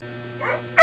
Yeah.